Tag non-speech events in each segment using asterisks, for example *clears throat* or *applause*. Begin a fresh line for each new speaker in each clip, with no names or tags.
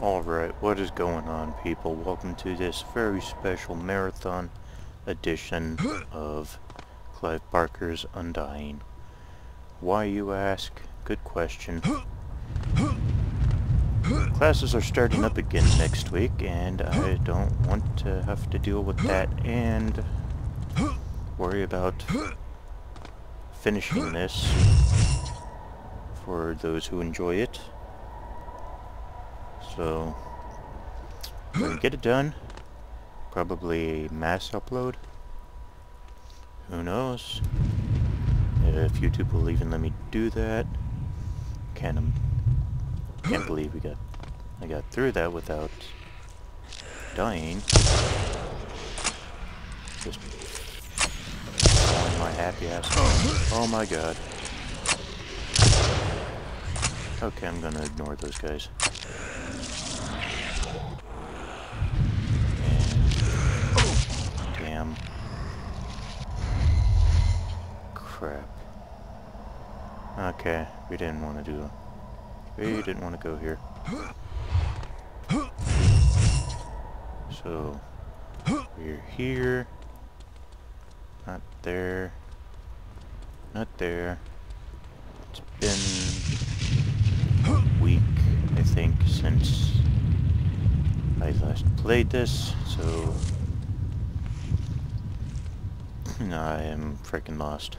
Alright, what is going on people? Welcome to this very special marathon edition of Clive Barker's Undying. Why you ask? Good question. Classes are starting up again next week and I don't want to have to deal with that and worry about finishing this for those who enjoy it. So, get it done, probably mass upload. Who knows? If YouTube will even let me do that. Can't, um, can't believe we got, I got through that without dying. Just my happy ass. Oh my god. Okay, I'm gonna ignore those guys. Damn. Crap. Okay, we didn't want to do... We didn't want to go here. So, we're here. Not there. Not there. It's been a week, I think, since I last played this, so *clears throat* I am freaking lost.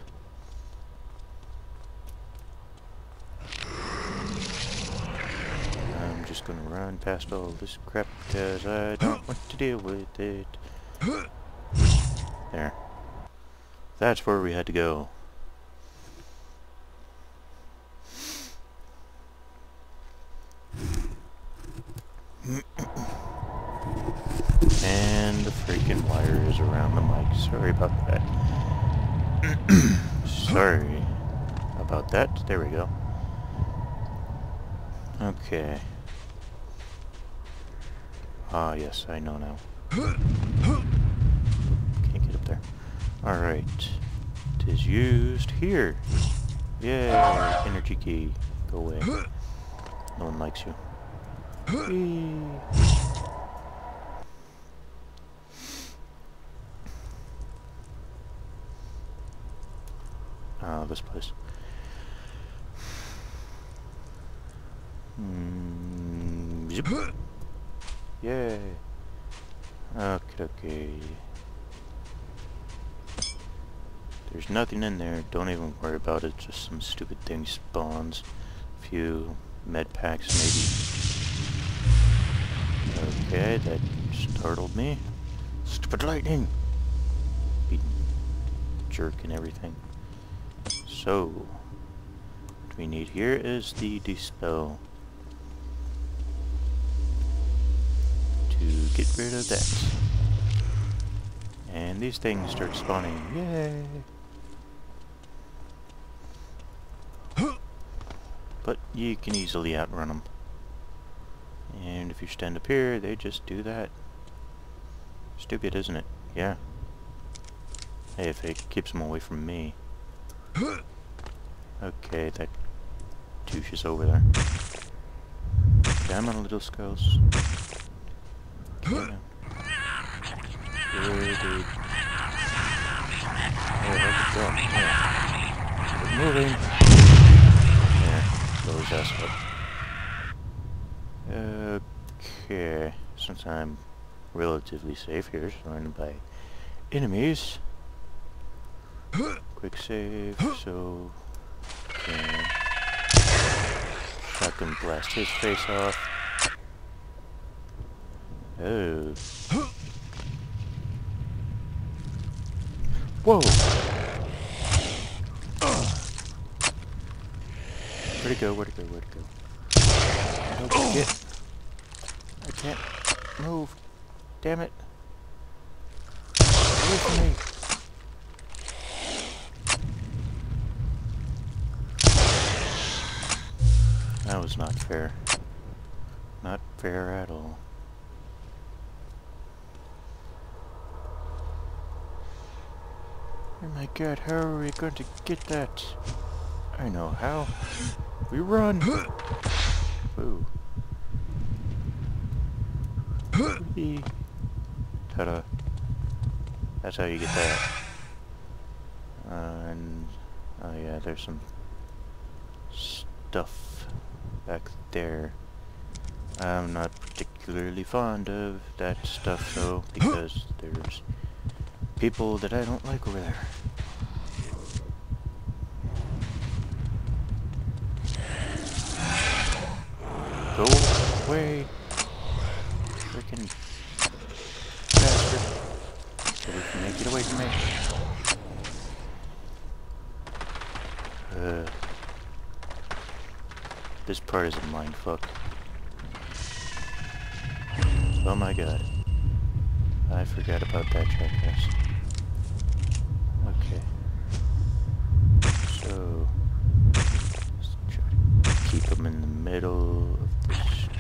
I'm just gonna run past all this crap because I don't want to deal with it. There. That's where we had to go. And the freaking wire is around the mic. Sorry about that. *coughs* Sorry about that. There we go. Okay. Ah, yes, I know now. Can't get up there. Alright. It is used here. Yeah, energy key. Go away. No one likes you. Whee. uh, this place. Mm, zip. Yay. Okay, okay. There's nothing in there. Don't even worry about it. Just some stupid thing spawns. A few med packs, maybe. Okay, that startled me. Stupid lightning! Beating jerk and everything. So, what we need here is the Dispel. To get rid of that. And these things start spawning. Yay! But you can easily outrun them. And if you stand up here, they just do that. Stupid, isn't it? Yeah. Hey, if it keeps them away from me. Okay, that douche is over there. Damn little skulls. His. Uh, okay, since I'm relatively safe here, surrounded by enemies. Quick save, so can shotgun blast his face off. Oh. Whoa! Where'd it go? Where'd it go? Where'd it go? Oh, shit. I can't move. Damn it. Me. That was not fair. Not fair at all. Oh my god, how are we going to get that? I know how. We run! Ooh. Ta-da. That's how you get that. Uh, and, oh yeah, there's some stuff back there. I'm not particularly fond of that stuff though, because there's people that I don't like over there. Go away, freaking bastard. Get from me, get away from me. Uh, this part is a mindfuck. Oh my god. I forgot about that jackass. Okay. So, let's try to keep him in the middle of the screen.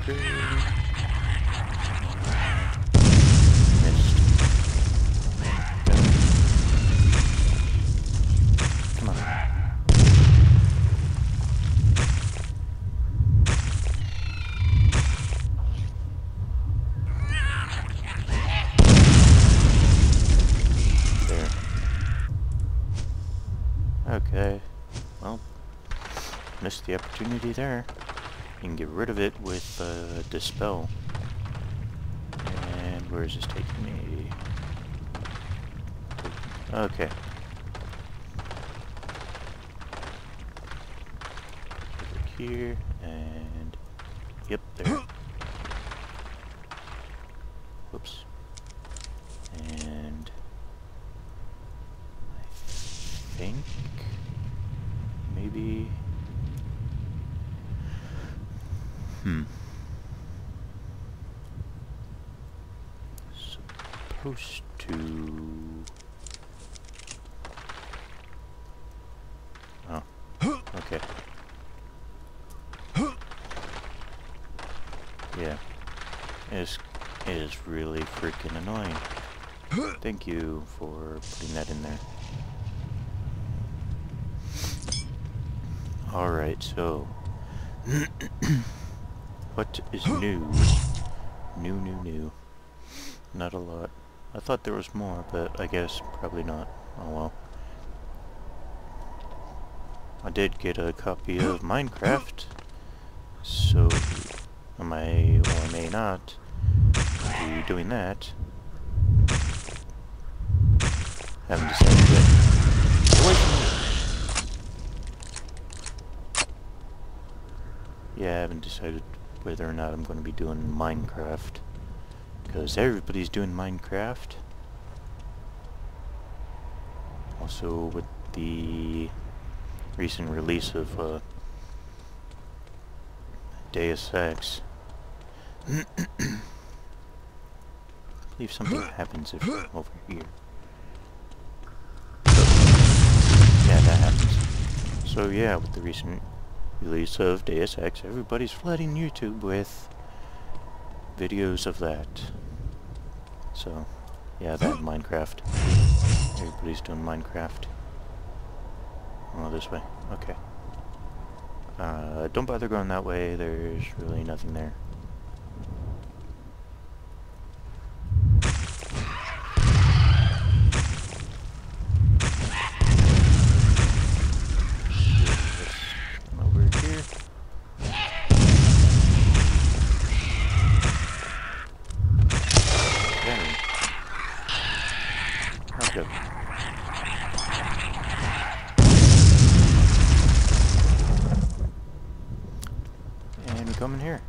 Okay. Well, missed the opportunity there. You can get rid of it with uh, Dispel. And where is this taking me? Okay. Over here, and... Yep, there. Whoops. And... I think maybe supposed to. Oh. Okay. Yeah. It's, it is really freaking annoying. Thank you for putting that in there. Alright, so... *clears throat* what is new? New, new, new. Not a lot. I thought there was more, but I guess probably not. Oh well. I did get a copy of Minecraft, so I may or may not be doing that. Haven't decided yet. Get away from me! Yeah, I haven't decided whether or not I'm going to be doing Minecraft. Because everybody's doing Minecraft. Also with the recent release of uh, Deus Ex. *coughs* I believe something *coughs* happens if I'm over here. *coughs* Yeah, that happens. So yeah, with the recent release of Deus Ex, everybody's flooding YouTube with videos of that. So, yeah, that Minecraft. Everybody's doing Minecraft. Oh, this way. Okay. Uh, don't bother going that way, there's really nothing there. Come over here. There. Okay. And we come in here.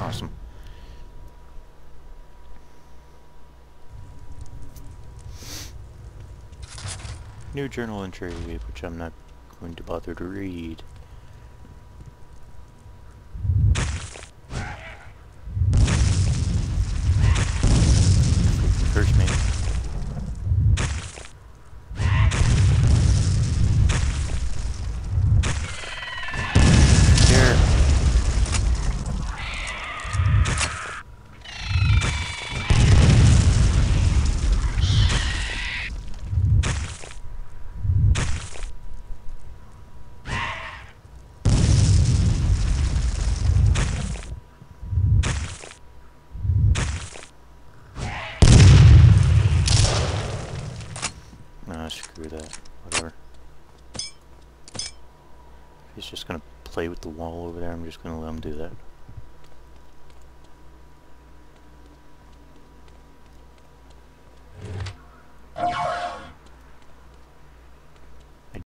Awesome. New journal entry, which I'm not going to bother to read. Screw that. Whatever. He's just gonna play with the wall over there, I'm just gonna let him do that.